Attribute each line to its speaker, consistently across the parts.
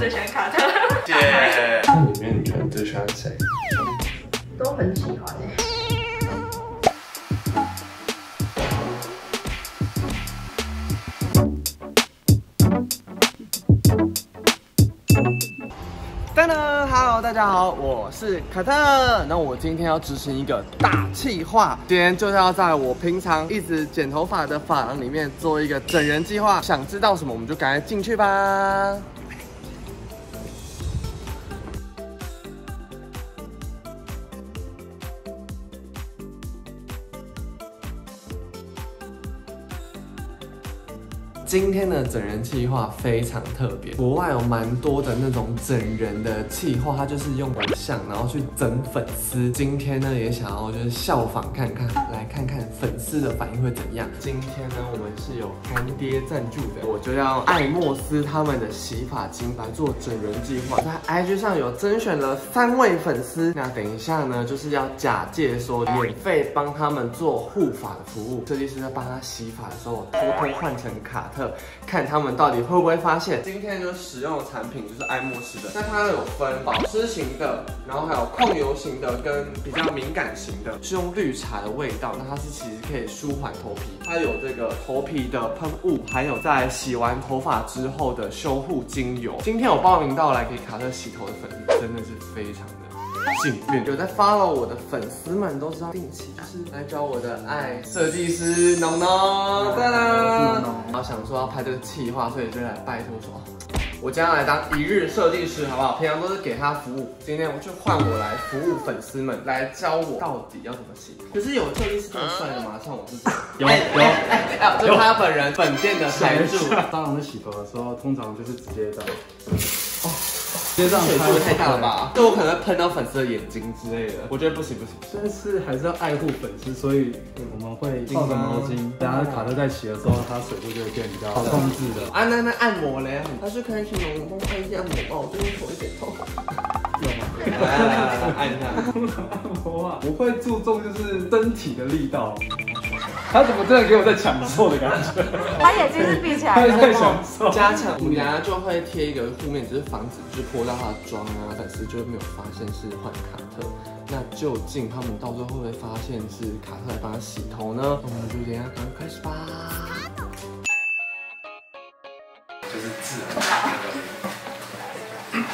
Speaker 1: 最喜欢卡特。
Speaker 2: 耶！
Speaker 3: 那里面你觉得最喜欢谁？
Speaker 1: 都很喜欢
Speaker 4: 噔，Hello，大家好，我是卡特。那我今天要执行一个大计划，今天就是要在我平常一直剪头发的发廊里面做一个整人计划。想知道什么，我们就赶快进去吧。今天的整人计划非常特别，国外有蛮多的那种整人的计划，它就是用偶像然后去整粉丝。今天呢也想要就是效仿看看，来看看粉丝的反应会怎样。今天呢我们是有干爹赞助的，我就要爱莫斯他们的洗发精来做整人计划，在 IG 上有甄选了三位粉丝，那等一下呢就是要假借说免费帮他们做护发的服务，设计师在帮他洗发的时候偷偷换成卡特。看他们到底会不会发现，今天就使用的产品就是爱默斯的。那它有分保湿型的，然后还有控油型的，跟比较敏感型的，是用绿茶的味道。那它是其实可以舒缓头皮，它有这个头皮的喷雾，还有在洗完头发之后的修护精油。今天有报名到来给卡特洗头的粉丝，真的是非常的。幸运有在 follow 我的粉丝们都知道，定期就是来找我的爱设计师农农，对啦，然后想说要拍这个企划，所以就来拜托说，我将来当一日设计师好不好？平常都是给他服务，今天我就换我来服务粉丝们，来教我到底要怎么洗。可是有设计师这么帅的吗？像我自己
Speaker 3: 有有
Speaker 4: 哎，这是他本人本店的台柱。
Speaker 3: 当然在洗头的时候，通常就是直接这样。哦，
Speaker 4: 直水柱太大了吧？这我可能会喷到粉丝的眼睛之类的，我觉得不行不行。
Speaker 3: 但是还是要爱护粉丝，所以我们会泡个毛巾，等下卡特在洗的时候，它水柱就会变比较好控制的。
Speaker 4: 啊，那那按摩嘞？他是可以请农工按一下按摩吗？我最近头有点痛。
Speaker 3: 有吗？
Speaker 4: 来来来来，按一下。
Speaker 3: 按摩啊，我会注重就是身体的力道。他怎么真的给我在享受的感觉？
Speaker 1: 他眼睛是闭起来
Speaker 3: 他在
Speaker 1: 的。
Speaker 3: 享受。
Speaker 4: 加强，我们等下就会贴一个护面，只是防止就是泼到他的妆啊，粉丝就会没有发现是换卡特。那究竟他们到最后会不会发现是卡特来帮他洗头呢？我们就等下赶快开始吧。
Speaker 2: 就是自然的那个，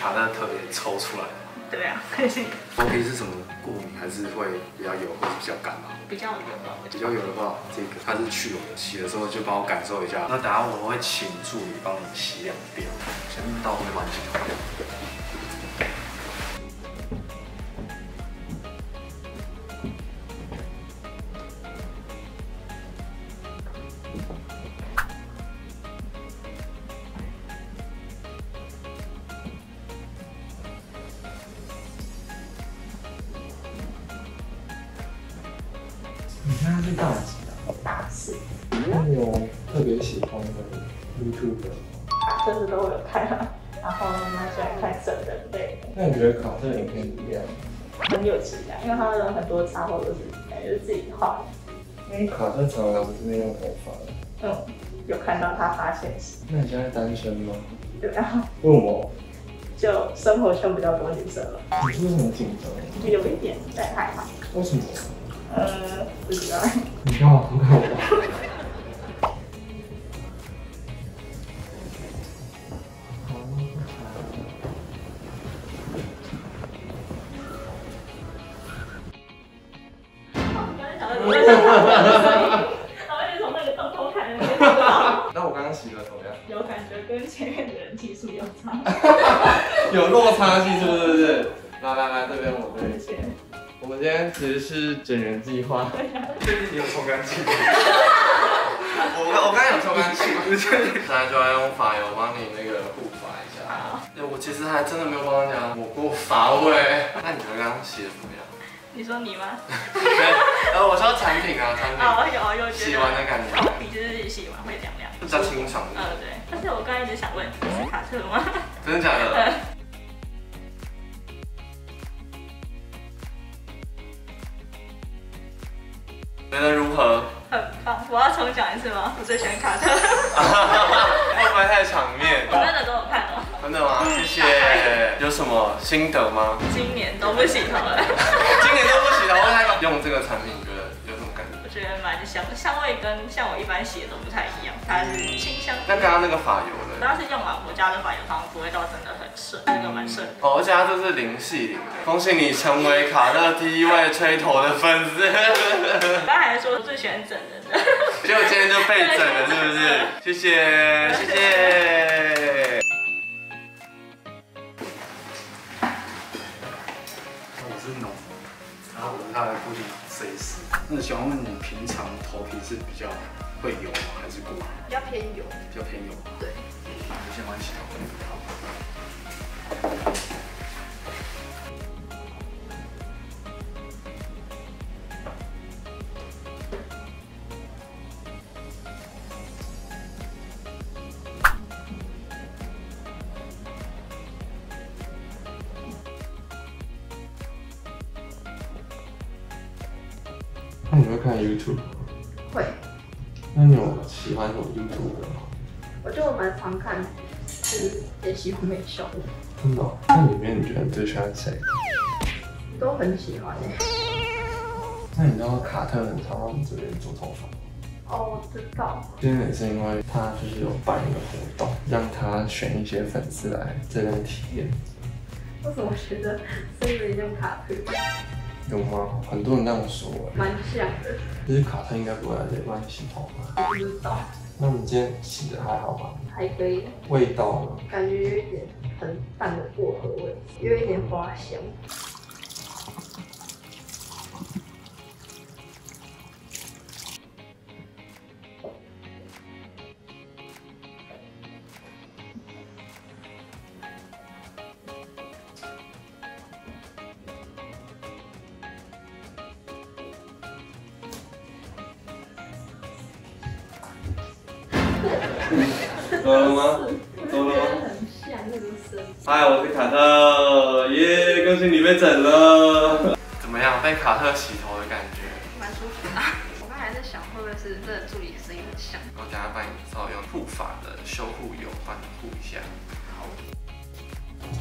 Speaker 2: 卡特特别抽出来的。
Speaker 1: 对啊，可以
Speaker 2: 头皮是什么过敏，还是会比较油，或是比较干嘛？
Speaker 1: 比较油吧。
Speaker 2: 比较油的话，这个它是去油的，洗的时候就帮我感受一下。那等下我会请助理帮你洗两遍，先到后面帮你洗头。
Speaker 3: 你现在是大几啊？
Speaker 1: 大四，
Speaker 3: 那你有特别喜欢的 YouTube 吗？
Speaker 1: 卡特是都有看啊，然后蛮喜欢看整人类的，
Speaker 3: 那你觉得卡特影片怎么样？
Speaker 1: 很有质感，因为他的很多插画都是感觉是自己画的。
Speaker 3: 因为卡特常常不是用头发。
Speaker 1: 嗯，有看到他发现时，
Speaker 3: 那你现在单身吗？
Speaker 1: 对啊，
Speaker 3: 为什么？
Speaker 1: 就生活圈比较多女生了，
Speaker 3: 你是为什么紧张？
Speaker 1: 就有一点在害怕。
Speaker 3: 为什么？
Speaker 1: 呃，不知道。
Speaker 3: 你？
Speaker 1: 刚才想到你在想我的声音，然后一直从那个看。
Speaker 4: 那我刚刚洗的怎么样？
Speaker 1: 有感觉跟前面的人技术有差。
Speaker 4: 有落差系数是不是？来来来，这边我其实是整人计划。
Speaker 2: 最近你有抽干净吗？
Speaker 4: 我刚我刚刚有抽干净吗？现在就要用发油帮你那个护发一下。对，我其实还真的没有帮他讲抹过发味。那你们刚刚洗的怎么样？
Speaker 1: 你说你吗？
Speaker 4: 对，呃，我说产品啊，产品。
Speaker 1: 哦，有有。
Speaker 4: 洗完的感觉
Speaker 1: 你就是洗完会凉凉。
Speaker 4: 比较清爽。
Speaker 1: 呃，对。但是我刚才一直想问，是卡特吗？
Speaker 4: 真的假的？觉得如何？
Speaker 1: 很棒，我要重讲一次吗？我最喜欢卡特，
Speaker 4: 会不会太场面？
Speaker 1: 我真的都有看哦
Speaker 5: 真的吗？谢谢。有什么心得吗？
Speaker 1: 今年都不洗头了，
Speaker 5: 今年都不洗头，我用这个产品，你觉得有什么感觉？
Speaker 1: 我觉得蛮香，香味跟像我一般洗的都不太一样，它是清香。
Speaker 5: 那刚刚那个发油
Speaker 1: 我
Speaker 5: 呢？
Speaker 1: 要是用完我家的发油，它不会到真的很顺，这个蛮顺的。
Speaker 5: 哦，而且它这是零系零的，恭喜你成为卡特第一位吹头的粉丝。
Speaker 1: 刚才还说最喜欢整人的，
Speaker 5: 结果今天就被整了，是不是？谢谢，谢谢。
Speaker 2: 我是农，然后我是他的固定设计师。那想问你，平常头皮是比较会油吗，还是不好？
Speaker 1: 比较偏油。
Speaker 2: 比较偏油。
Speaker 1: 对。
Speaker 2: 我先帮你洗头。
Speaker 5: 那你会看 YouTube？
Speaker 6: 会，
Speaker 5: 那你有喜欢什么 YouTube 的吗？
Speaker 6: 我就蛮常看，是也喜欢美秀，
Speaker 5: 真的哦、那里面你觉得你最喜欢谁？
Speaker 6: 都很喜欢欸。
Speaker 5: 那你知道卡特很常到我们这边做头发吗？
Speaker 6: 哦，我知道，
Speaker 5: 今天也是因为他就是有办一个活动，让他选一些粉丝来这边体验，
Speaker 6: 为什么觉得是有点像卡特，
Speaker 5: 有吗？很多人这样说哎，
Speaker 6: 蛮像的，
Speaker 5: 其实卡特应该不会来这里帮你洗头吧？
Speaker 6: 不知道，
Speaker 5: 那你今天洗的还好吗？
Speaker 6: 还可以，
Speaker 5: 味道呢？
Speaker 6: 感觉有一点很淡的薄荷味，有一点花香。
Speaker 5: 走了吗？走了吗？
Speaker 6: 很像那个声。
Speaker 5: 嗨，我是卡特，耶！恭喜你被整了。怎么样？被卡特洗头的感觉？
Speaker 6: 蛮舒服的。我刚才在想，会不会是这个助理声音很像？
Speaker 5: 我等下帮你稍微用护发的修护油帮你护一下。
Speaker 7: 好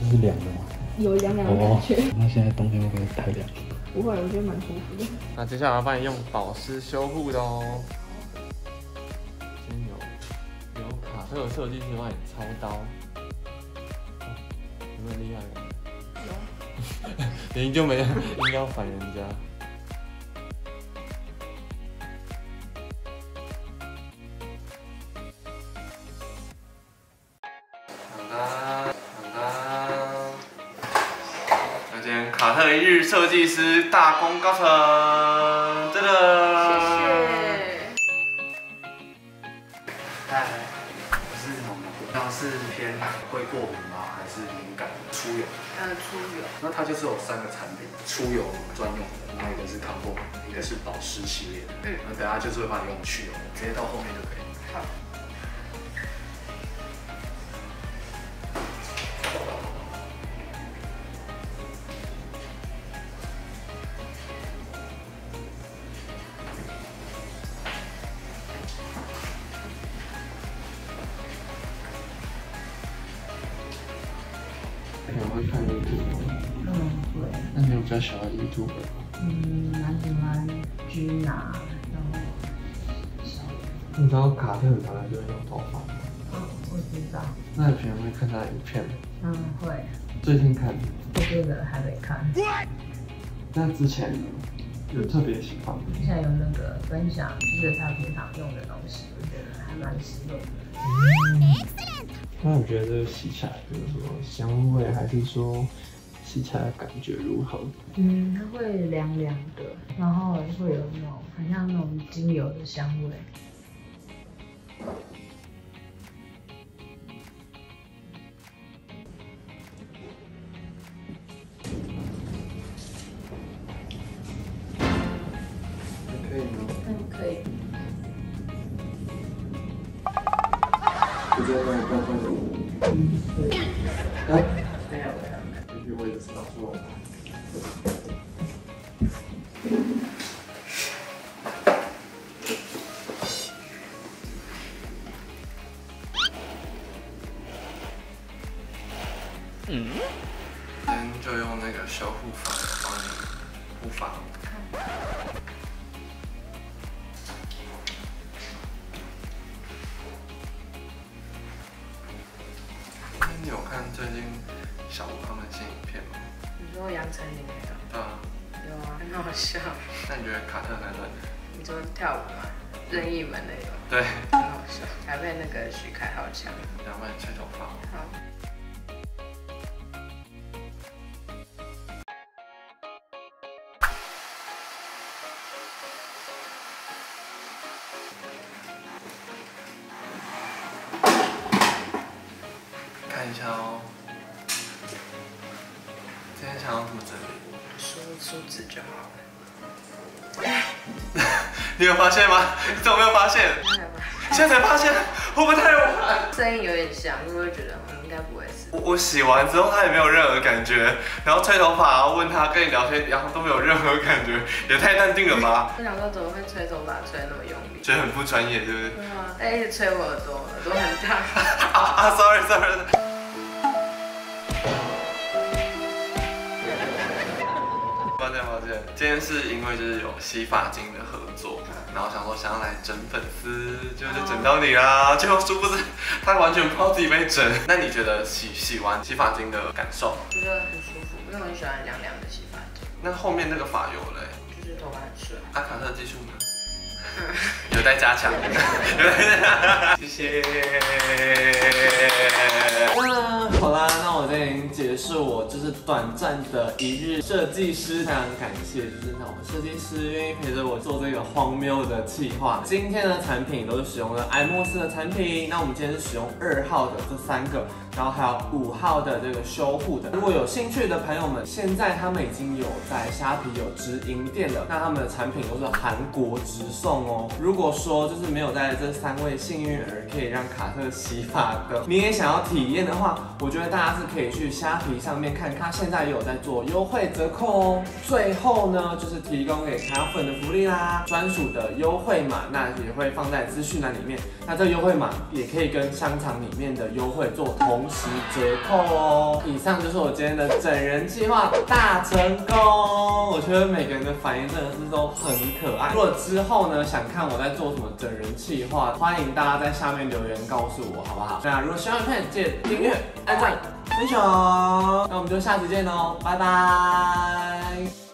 Speaker 7: 这是凉的吗？
Speaker 6: 有凉凉的感觉。
Speaker 7: 那现在冬天会不会太凉？
Speaker 6: 不会，我觉得蛮舒服的。
Speaker 5: 那接下来要帮你用保湿修护的哦。有有设计师帮你操刀，哦有没有厉害？有。你就没硬要反人家。当当当当。那今天卡特一日设计师大功告成，真的。
Speaker 6: 谢谢。
Speaker 2: 会过敏吗？还是敏感出油？
Speaker 6: 呃，出油。
Speaker 2: 那它就是有三个产品，出油专用的，然后一个是 combo，一个是保湿系列的。
Speaker 6: 嗯
Speaker 2: 那等下就是会帮你用去油，直接到后面就可以。
Speaker 6: 好。
Speaker 5: 喜欢 YouTube 吗？
Speaker 8: 嗯，蛮喜欢居拿，然后小，
Speaker 5: 你知道卡特很常就会用头发吗？
Speaker 8: 嗯，我知道，
Speaker 5: 那你平常会看他的影片吗？
Speaker 8: 嗯，会，
Speaker 5: 最近看，
Speaker 8: 这些的还没看，
Speaker 5: 那之前呢有特别喜欢吗？
Speaker 8: 现在有那个分享，就是他平常用的东西，我觉得还蛮实用的。
Speaker 5: 那你觉得这个洗起来比如说香味，还是说洗起来的感觉如何？
Speaker 8: 嗯，它会凉凉的，然后会有那种很像那种精油的香味。
Speaker 2: 可以吗？
Speaker 8: 嗯，可以。
Speaker 2: 就这样帮你关关的。
Speaker 8: 嗯，对。
Speaker 2: 啊？
Speaker 8: 没有没有。
Speaker 2: 这句位置是打错了。
Speaker 4: 今天就用那个修护法帮你护发。那你有看最近小吴他们新影片吗？
Speaker 7: 你说杨丞琳那个？
Speaker 4: 对啊，
Speaker 7: 有啊，很好笑。
Speaker 4: 那你觉得卡特那段？
Speaker 7: 你说跳舞吗？任意门那个，
Speaker 4: 对，
Speaker 7: 很好笑，还被那个徐凯好强。
Speaker 4: 两万吹头发。
Speaker 7: 好。梳子就好了。
Speaker 4: 你有发现吗？你怎么没有发现？现在才发现，会不会太晚？
Speaker 7: 声音有点像，就会觉得嗯应该不会是。
Speaker 4: 我我洗完之后，他也没有任何感觉，然后吹头发，然后问他跟你聊天，然后都没有任何感觉，也太淡定了吧？
Speaker 7: 我想说怎么会吹头发吹那么用力？
Speaker 4: 觉得很不专业，对不对？
Speaker 7: 对啊，哎，一直吹我耳朵，耳朵很大。
Speaker 4: 啊啊，sorry sorry。抱歉抱歉，今天是因为就是有洗发精的合作，然后想说想要来整粉丝，就整到你啦，结果殊不知他完全不知道自己被整。那你觉得洗洗完洗发精的感受？
Speaker 7: 觉得很舒服，因为我很喜欢凉凉的洗发精，
Speaker 4: 那后面那个发油嘞？
Speaker 7: 就是头发很顺。
Speaker 4: 阿卡特技术呢？有待加强，有待加强，谢谢。是，我就是短暂的一日设计师，非常感谢就是那我设计师愿意陪着我做这个荒谬的企划。今天的产品都是使用了爱莫斯的产品，那我们今天是使用二号的这三个，然后还有五号的这个修护的。如果有兴趣的朋友们，现在他们已经有在虾皮有直营店了，那他们的产品都是韩国直送哦。如果说就是没有在这三位幸运儿可以让卡特洗发的，你也想要体验的话，我觉得大家是可以去虾皮上面看他，现在也有在做优惠折扣哦。最后呢，就是提供给卡粉的福利啦，专属的优惠码，那也会放在资讯栏里面。那这个优惠码也可以跟商场里面的优惠做同时折扣哦。以上就是我今天的整人计划大成功，我觉得每个人的反应真的是都很可爱。如果之后呢想看我在做什么整人计划，欢迎大家在下面留言告诉我，好不好？那如果喜欢影片，记得订阅、按赞、分享。那我们就下次见喽，拜拜。